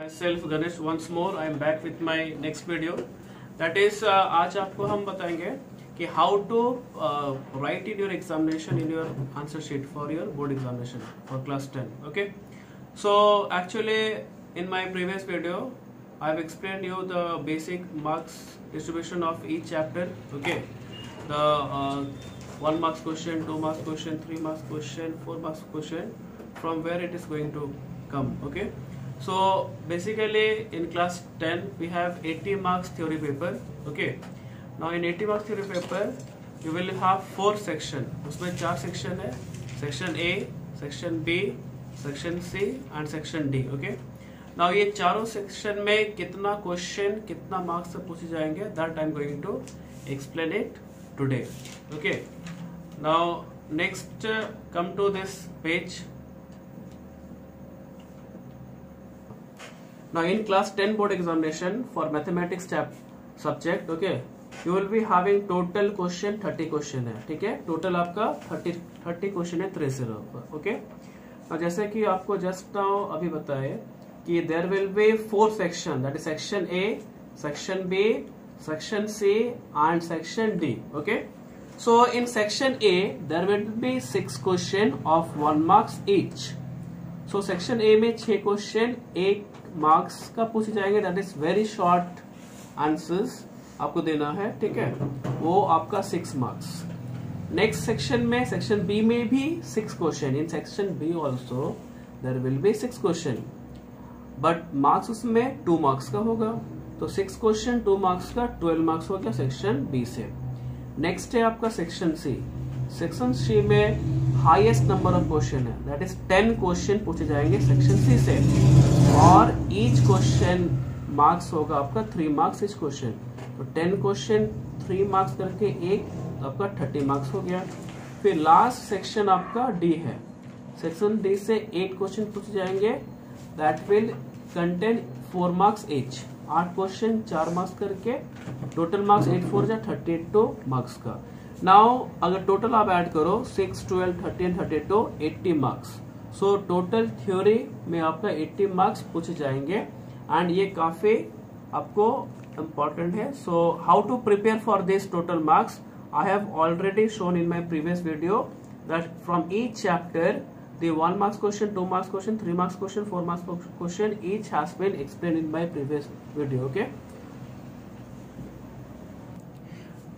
myself Ganesh once more I am back with my next video that is uh, आज आपको हम बताएंगे कि how to uh, write in your examination in your answer sheet for your board examination for class 10 okay so actually in my previous video I have explained you the basic marks distribution of each chapter okay the uh, one marks question two marks question three marks question four marks question from where it is going to come okay So basically in class 10 we have 80 marks theory paper okay now in 80 marks theory paper you will have four section उसमें चार section है section A section B section C and section D okay now ये चारों section में कितना question कितना marks से पूछे जाएँगे that I'm going to explain it today okay now next uh, come to this page Now, in class 10 board examination, for mathematics subject, okay, you will be having total question 30 question है, ठीक है? Total आपका 30 30 question है त्रे पर okay और जैसे कि आपको जस्ट नाउ अभी बताए कि there will be four section that is section A section B section C and section D okay so in section A there will be six question of one marks each so section A में छह question एक marks का पूछे जाएँगे that is very short answers आपको देना है, ठीक है? वो आपका सिक्स मार्क्स नेक्स्ट सेक्शन में सेक्शन बी में भी six question in section B also there will be six question but marks उसमें टू मार्क्स का होगा. तो सिक्स क्वेश्चन टू मार्क्स का ट्वेल्व मार्क्स हो गया सेक्शन बी से. नेक्स्ट है आपका सेक्शन सी सेक्शन सी में हाईएस्ट नंबर ऑफ़ क्वेश्चन है। दैट इज़ टेन क्वेश्चन पूछे जाएँगे सेक्शन सी से। और ईच क्वेश्चन मार्क्स होगा आपका थ्री मार्क्स इच क्वेश्चन तो टेन क्वेश्चन थ्री मार्क्स करके एक आपका थर्टी मार्क्स हो गया। फिर लास्ट सेक्शन आपका डी है। सेक्शन डी से एट क्वेश्चन पूछे जाएँगे। That will contain four marks each आठ क्वेश्चन चार मार्क्स करके टोटल मार्क्स एट फोर जा थर्टी टू मार्क्स का। नाउ अगर टोटल आप ऐड करो six twelve thirteen thirty two eighty marks so total theory में आपका एट्टी मार्क्स पूछे जाएँगे। एंड ये काफ़ी आपको इम्पोर्टेंट है। So how to prepare for this total marks I have already shown in my previous video that from each chapter the one marks question, two marks question, three marks question, four marks question, each has been explained in my previous video, okay?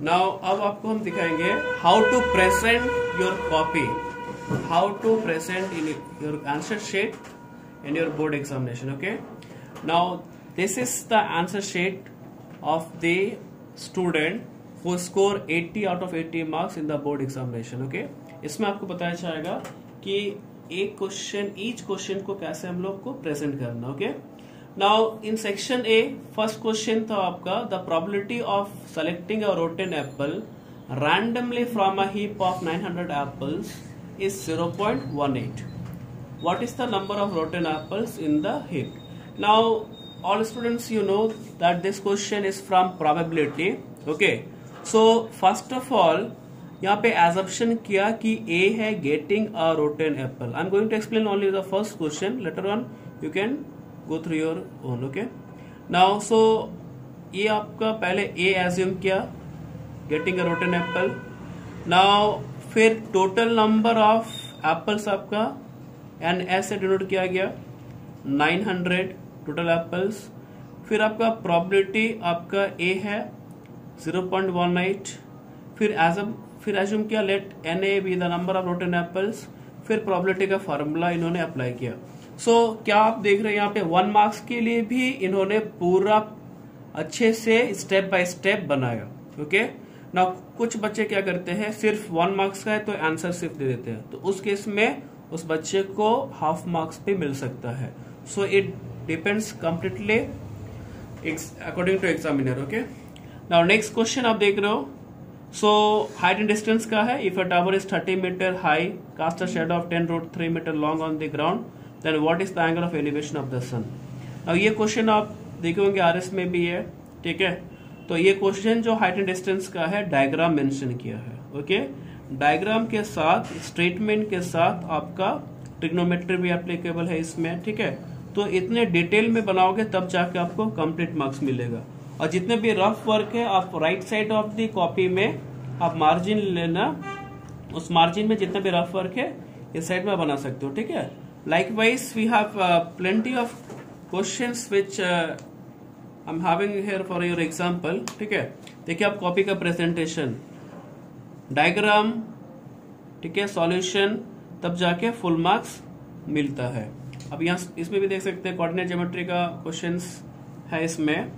Now अब आपको हम दिखाएँगे how to present your copy how to present in your answer sheet in your board examination okay now this is the answer sheet of the student who score 80 out of 80 marks in the board examination okay इसमें आपको बताया जाएगा कि एक question each question को कैसे हम लोग को प्रेजेंट करना okay okay? Now in section A first question था आपका the probability of selecting rotten apple randomly from a heap of 900 hundred apple is zero point one eight what is the number of rotten apples in the now all students you know that this question is from probability okay so first of all यहाँ पे assumption किया कि A है getting a rotten apple I am going to explain only the first question later on you can go through your own okay now so ये आपका पहले A assume किया? Getting a rotten apple now फिर total number of apples आपका N S से denote किया गया। 900 total apples फिर आपका प्रॉबिलिटी आपका ए है 0.18 फिर एज फिर एज्यूम किया? Let N A be the number of rotten apples फिर प्रोबेबिलिटी का फॉर्मूला इन्होंने अप्लाई किया। सो so, क्या आप देख रहे हैं यहाँ पे वन मार्क्स के लिए भी इन्होंने पूरा अच्छे से स्टेप बाय स्टेप बनाया ओके ना कुछ बच्चे क्या करते हैं सिर्फ़ वन मार्क्स का है तो आंसर सिर्फ़ दे देते हैं। तो उस केस में उस बच्चे को हाफ़ मार्क्स भी मिल सकता है। So it depends completely according to examiner okay now next question आप देख रहे हो। सो हाइट एंड डिस्टेंस का है। If a tower is thirty metre high cast a shade of ten root three metre long on the ground then what is the angle of elevation of the sun अब ये question आप देखे होंगे are में भी है, ठीक है? तो ये क्वेश्चन जो हाइट एंड डिस्टेंस का है डायग्राम मेंशन किया है ओके डायग्राम के साथ स्टेटमेंट के साथ आपका ट्रिग्नोमेट्री भी एप्लीकेबल है इसमें, ठीक है? तो इतने डिटेल में बनाओगे, तब जाके आपको कंप्लीट मार्क्स मिलेगा। और जितने भी रफ वर्क है, आप right side of the copy में आप मार्जिन लेना, उस मार्जिन में जितना भी रफ वर्क है इस साइड में बना सकते हो, ठीक है? Likewise we have plenty of question which I am having here for your example ठीक है? देखिए आप कॉपी का प्रेजेंटेशन डायग्राम ठीक है सॉल्यूशन तब जाके फुल मार्क्स मिलता है। अब यहाँ इसमें भी देख सकते हैं कोऑर्डिनेट ज्योमेट्री का क्वेश्चंस है इसमें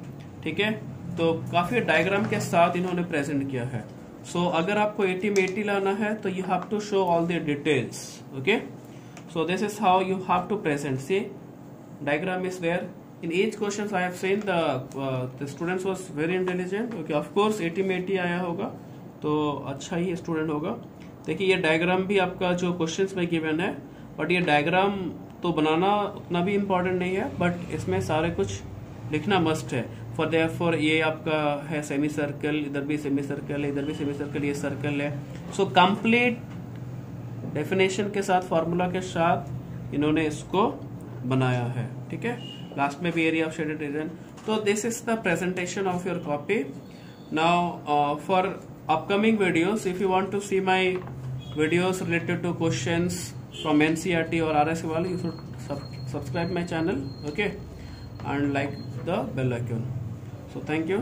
ठीक है? तो काफ़ी डायग्राम के साथ इन्होंने प्रेजेंट किया है। सो so, अगर आपको 80 में 80 लाना है तो you have to show all the details okay so this is how you have to present see diagram is there in each questions I have seen the uh, the students was very intelligent. Okay of course 80 में 80 आया होगा तो अच्छा ही student होगा। देखिए ये diagram भी आपका जो क्वेश्चंस में गिवन है बट ये डायग्राम तो बनाना उतना भी इम्पोर्टेंट नहीं है बट इसमें सारे कुछ लिखना मस्ट है। फॉर देयर फॉर ये आपका है सेमी सर्कल इधर भी सेमी सर्कल है इधर भी सेमी सर्कल ये सर्कल है। सो कंप्लीट डेफिनेशन के साथ फॉर्मूला के साथ इन्होंने इसको बनाया है, ठीक है? लास्ट में भी एरिया ऑफ़ शेडेड रीजन तो this is the presentation of your copy now for upcoming videos if you want to see my videos related to question from NCERT और आरएस वाले you subscribe my channel okay and like the bell so thank you